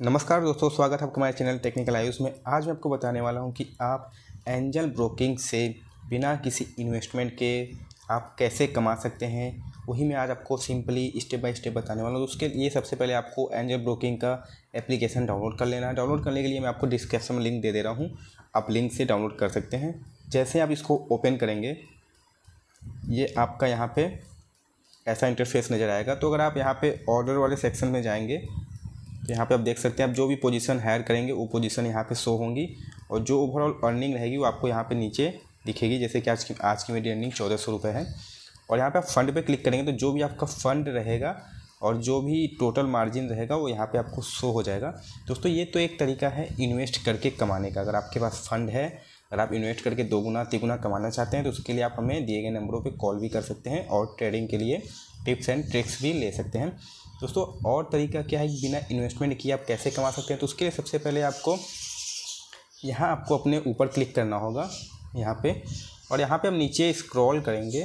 नमस्कार दोस्तों, स्वागत है आपका हमारे चैनल टेक्निकल आयुष में। आज मैं आपको बताने वाला हूँ कि आप एंजल ब्रोकिंग से बिना किसी इन्वेस्टमेंट के आप कैसे कमा सकते हैं, वही मैं आज आपको सिंपली स्टेप बाय स्टेप बताने वाला हूँ। उसके लिए सबसे पहले आपको एंजल ब्रोकिंग का एप्लीकेशन डाउनलोड कर लेना है। डाउनलोड करने के लिए मैं आपको डिस्क्रिप्शन में लिंक दे दे रहा हूँ। आप लिंक से डाउनलोड कर सकते हैं। जैसे आप इसको ओपन करेंगे, ये आपका यहाँ पर ऐसा इंटरफेस नज़र आएगा। तो अगर आप यहाँ पे ऑर्डर वाले सेक्शन में जाएँगे तो यहाँ पे आप देख सकते हैं, आप जो भी पोजीशन हायर करेंगे, वो पोजीशन यहाँ पे शो होंगी और जो ओवरऑल अर्निंग रहेगी, वो आपको यहाँ पे नीचे दिखेगी, जैसे कि आज की आज की मेरी अर्निंग चौदह सौ रुपये है। और यहाँ पे आप फंड पे क्लिक करेंगे तो जो भी आपका फंड रहेगा और जो भी टोटल मार्जिन रहेगा, वो यहाँ पे आपको शो हो जाएगा। दोस्तों, ये तो एक तरीका है इन्वेस्ट करके कमाने का। अगर आपके पास फंड है, अगर आप इन्वेस्ट करके दो गुना तिगुना कमाना चाहते हैं तो उसके लिए आप हमें दिए गए नंबरों पर कॉल भी कर सकते हैं और ट्रेडिंग के लिए। टिप्स एंड ट्रिक्स भी ले सकते हैं। दोस्तों, और तरीका क्या है बिना इन्वेस्टमेंट किए आप कैसे कमा सकते हैं? तो उसके लिए सबसे पहले आपको यहाँ आपको अपने ऊपर क्लिक करना होगा, यहाँ पे। और यहाँ पे हम नीचे स्क्रॉल करेंगे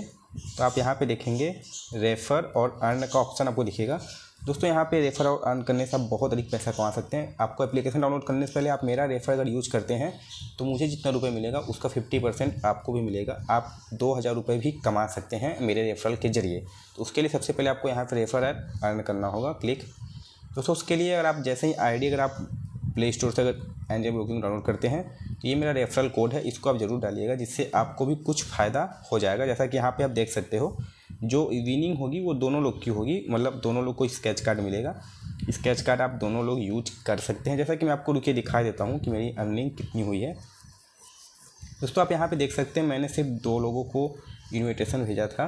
तो आप यहाँ पे देखेंगे रेफ़र और अर्न का ऑप्शन आपको दिखेगा। दोस्तों, यहाँ पे रेफ़र अर्न करने से आप बहुत अधिक पैसा कमा सकते हैं। आपको एप्लीकेशन डाउनलोड करने से पहले आप मेरा रेफ़र अगर यूज़ करते हैं तो मुझे जितना रुपये मिलेगा, उसका फिफ्टी परसेंट आपको भी मिलेगा। आप दो हज़ार रुपये भी कमा सकते हैं मेरे रेफरल के ज़रिए। तो उसके लिए सबसे पहले आपको यहाँ पर रेफ़र अर्न करना होगा क्लिक दोस्तों, उसके लिए अगर आप जैसे ही आईडी अगर आप प्ले स्टोर से अगर एन ब्रोकिंग डाउनलोड करते हैं तो ये मेरा रेफरल कोड है, इसको आप ज़रूर डालिएगा, जिससे आपको भी कुछ फ़ायदा हो जाएगा। जैसा कि यहाँ पर आप देख सकते हो जो विनिंग होगी, वो दोनों लोग की होगी। मतलब दोनों लोग को स्केच कार्ड मिलेगा। स्केच कार्ड आप दोनों लोग यूज़ कर सकते हैं। जैसा कि मैं आपको रुके दिखा देता हूँ कि मेरी अर्निंग कितनी हुई है। दोस्तों, आप यहाँ पे देख सकते हैं, मैंने सिर्फ़ दो लोगों को इन्विटेशन भेजा था,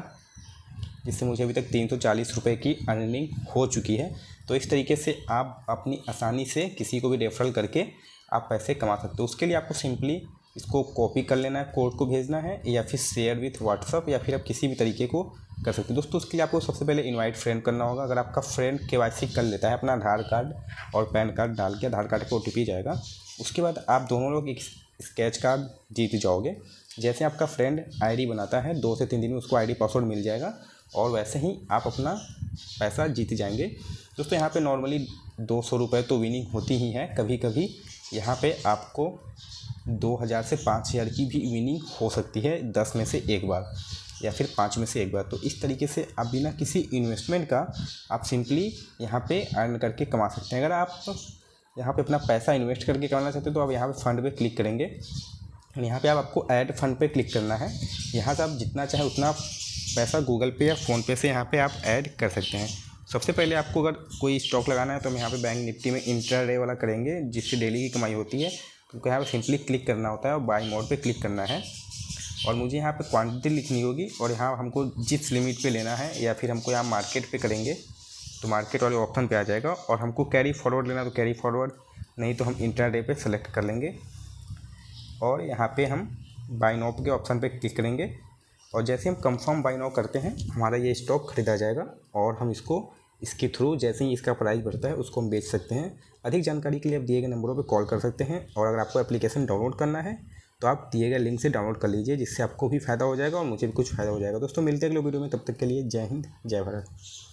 जिससे मुझे अभी तक तीन सौ चालीस रुपये की अर्निंग हो चुकी है। तो इस तरीके से आप अपनी आसानी से किसी को भी रेफरल करके आप पैसे कमा सकते हो। उसके लिए आपको सिंपली इसको कॉपी कर लेना है कोड को भेजना है, या फिर शेयर विथ व्हाट्सअप या फिर आप किसी भी तरीके को कर सकते हो। दोस्तों, उसके लिए आपको सबसे पहले इनवाइट फ्रेंड करना होगा। अगर आपका फ्रेंड के कर लेता है, अपना आधार कार्ड और पैन कार्ड डाल के, आधार कार्ड का ओ जाएगा। उसके बाद आप दोनों लोग एक स्केच कार्ड जीत जाओगे। जैसे आपका फ्रेंड आईडी बनाता है, दो से तीन दिन में उसको आईडी पासवर्ड मिल जाएगा और वैसे ही आप अपना पैसा जीत जाएँगे। दोस्तों, यहाँ पे नॉर्मली दो सौ रुपये तो विनिंग होती ही है। कभी कभी यहाँ पे आपको दो हज़ार से पाँच हज़ार की भी विनिंग हो सकती है, दस में से एक बार। या फिर पाँच में से एक बार। तो इस तरीके से आप बिना किसी इन्वेस्टमेंट का आप सिंपली यहाँ पे अर्न करके कमा सकते हैं। अगर आप यहाँ पे अपना पैसा इन्वेस्ट करके कमाना चाहते हैं तो आप यहाँ पे फंड पे क्लिक करेंगे। यहाँ पे आप आपको ऐड फंड पे क्लिक करना है। यहाँ से आप जितना चाहे उतना पैसा गूगल पे या फ़ोनपे से यहाँ पे आप ऐड कर सकते हैं। सबसे पहले आपको अगर कोई स्टॉक लगाना है तो हम यहाँ पे बैंक निफ्टी में इंटर डे वाला करेंगे, जिससे डेली की कमाई होती है। तो यहाँ पर सिंपली क्लिक करना होता है और बाई मोड पर क्लिक करना है। और मुझे यहाँ पे क्वांटिटी लिखनी होगी और यहाँ हमको जिस लिमिट पे लेना है या फिर हमको यहाँ मार्केट पे करेंगे तो मार्केट वाले ऑप्शन पे आ जाएगा और हमको कैरी फॉरवर्ड लेना तो कैरी फॉरवर्ड नहीं तो हम इंटर डे पे सेलेक्ट कर लेंगे। और यहाँ पे हम बाई नॉप के ऑप्शन पे क्लिक करेंगे और जैसे हम कंफर्म बाई नाउ करते हैं, हमारा ये स्टॉक ख़रीदा जाएगा और हम इसको, इसके थ्रू जैसे ही इसका प्राइस बढ़ता है, उसको हम बेच सकते हैं। अधिक जानकारी के लिए आप दिए गए नंबरों पर कॉल कर सकते हैं और अगर आपको एप्लीकेशन डाउनलोड करना है तो आप दिए गए लिंक से डाउनलोड कर लीजिए, जिससे आपको भी फ़ायदा हो जाएगा और मुझे भी कुछ फ़ायदा हो जाएगा। दोस्तों, मिलते हैं अगले वीडियो में, तब तक के लिए जय हिंद, जय भारत।